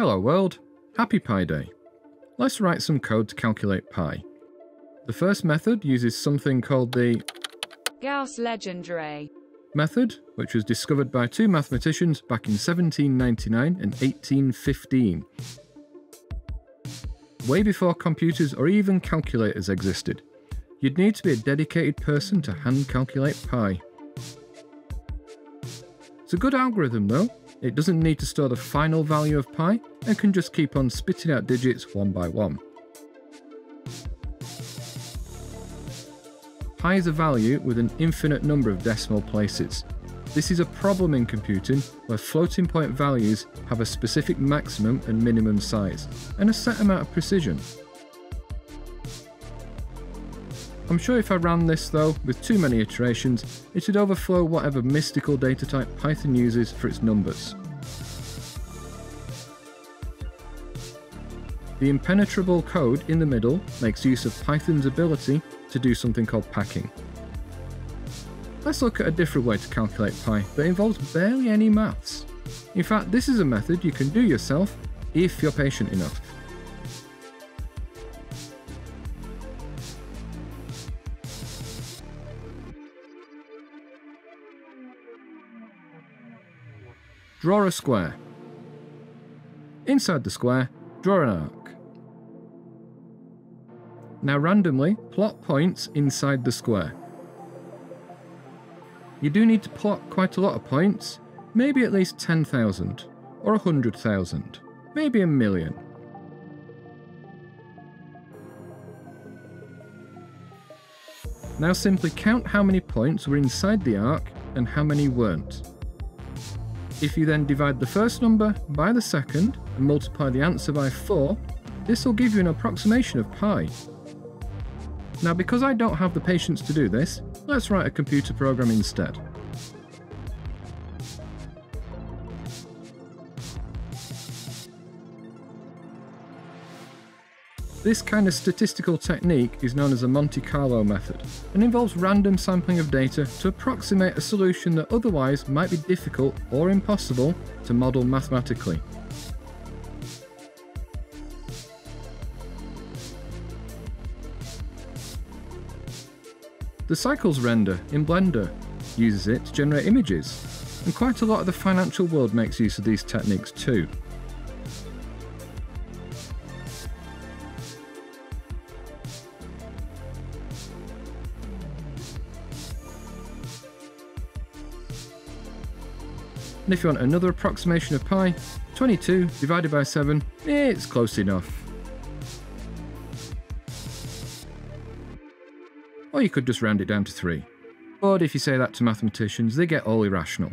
Hello world, happy Pi Day. Let's write some code to calculate pi. The first method uses something called the Gauss-Legendre. method, which was discovered by two mathematicians back in 1799 and 1815. Way before computers or even calculators existed. You'd need to be a dedicated person to hand calculate pi. It's a good algorithm though. It doesn't need to store the final value of pi and can just keep on spitting out digits one by one. Pi is a value with an infinite number of decimal places. This is a problem in computing where floating point values have a specific maximum and minimum size, and a set amount of precision. I'm sure if I ran this though, with too many iterations, it would overflow whatever mystical data type Python uses for its numbers. The impenetrable code in the middle makes use of Python's ability to do something called packing. Let's look at a different way to calculate pi that involves barely any maths. In fact, this is a method you can do yourself if you're patient enough. Draw a square. Inside the square, draw an arc. Now randomly plot points inside the square. You do need to plot quite a lot of points, maybe at least 10,000, or 100,000, maybe a million. Now simply count how many points were inside the arc and how many weren't. If you then divide the first number by the second and multiply the answer by 4, this will give you an approximation of pi. Now because I don't have the patience to do this, let's write a computer program instead. This kind of statistical technique is known as a Monte Carlo method and involves random sampling of data to approximate a solution that otherwise might be difficult or impossible to model mathematically. The Cycles render in Blender uses it to generate images, and quite a lot of the financial world makes use of these techniques too. And if you want another approximation of pi, 22 divided by 7, it's close enough. Or you could just round it down to 3. But if you say that to mathematicians, they get all irrational.